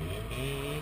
Mm-hmm.